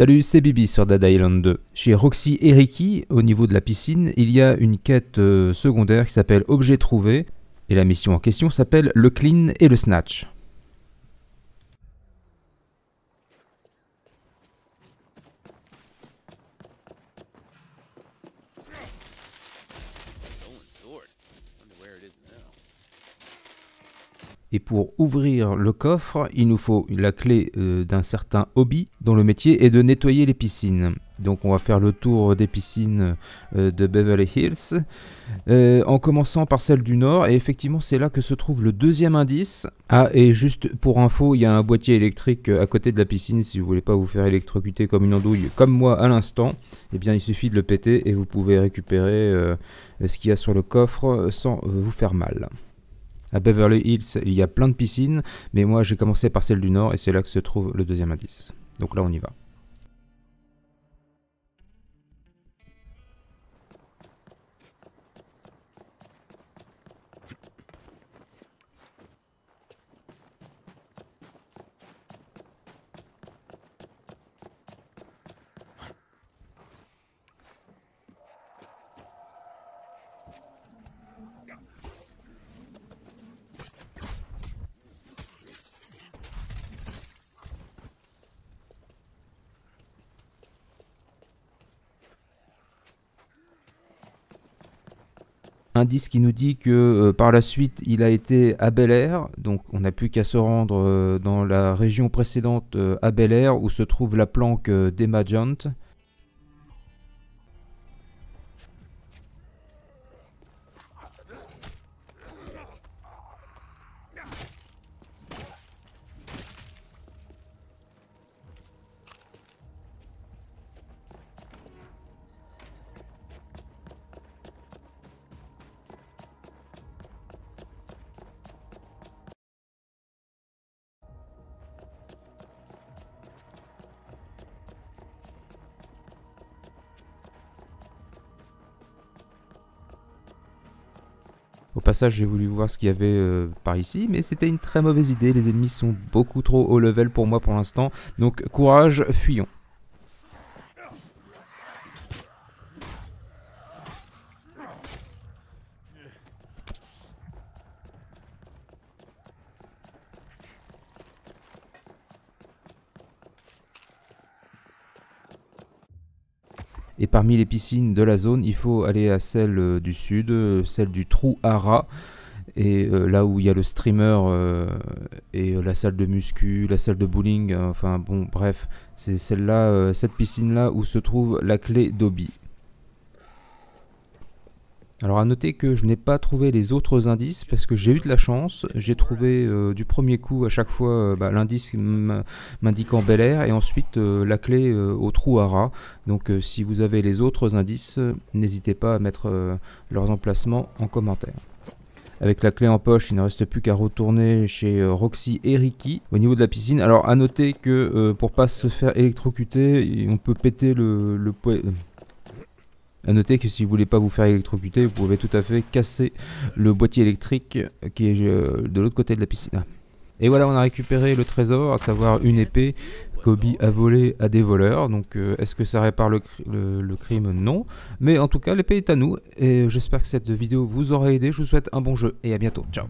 Salut, c'est Bibi sur Dead Island 2. Chez Roxy et Ricky, au niveau de la piscine, il y a une quête euh, secondaire qui s'appelle Objet trouvé, et la mission en question s'appelle le clean et le snatch. Et pour ouvrir le coffre, il nous faut la clé euh, d'un certain hobby dont le métier est de nettoyer les piscines. Donc on va faire le tour des piscines euh, de Beverly Hills euh, en commençant par celle du nord et effectivement c'est là que se trouve le deuxième indice. Ah et juste pour info il y a un boîtier électrique à côté de la piscine si vous voulez pas vous faire électrocuter comme une andouille comme moi à l'instant. Eh bien il suffit de le péter et vous pouvez récupérer ce qu'il y a sur le coffre sans vous faire mal. À Beverly Hills, il y a plein de piscines, mais moi j'ai commencé par celle du nord et c'est là que se trouve le deuxième indice. Donc là on y va. Indice qui nous dit que euh, par la suite il a été à Bel Air, donc on n'a plus qu'à se rendre euh, dans la région précédente euh, à Bel Air où se trouve la planque d'Emma Jaunt. Au passage, j'ai voulu voir ce qu'il y avait euh, par ici, mais c'était une très mauvaise idée. Les ennemis sont beaucoup trop haut level pour moi pour l'instant. Donc courage, fuyons. Et parmi les piscines de la zone, il faut aller à celle euh, du sud, euh, celle du trou Hara. Et euh, là où il y a le streamer et la salle de muscu, la salle de bowling, enfin bon, bref, c'est celle-là, cette piscine-là où se trouve la clé d'Obi. Alors à noter que je n'ai pas trouvé les autres indices parce que j'ai eu de la chance. J'ai trouvé euh, du premier coup à chaque fois euh, bah, l'indice m'indiquant Bel Air et ensuite euh, la clé au trou à rat. Donc si vous avez les autres indices, n'hésitez pas à mettre leurs emplacements en commentaire. Avec la clé en poche, il ne reste plus qu'à retourner chez Roxy et Ricky au niveau de la piscine. Alors à noter que pour pas se faire électrocuter, on peut péter le, le, a noter que si vous voulez pas vous faire électrocuter, vous pouvez tout à fait casser le boîtier électrique qui est euh, de l'autre côté de la piscine. Et voilà, on a récupéré le trésor, à savoir une épée qu'Obi a volée à des voleurs. Donc, euh, est-ce que ça répare le, crime? Non. Mais en tout cas, l'épée est à nous. Et j'espère que cette vidéo vous aura aidé. Je vous souhaite un bon jeu et à bientôt. Ciao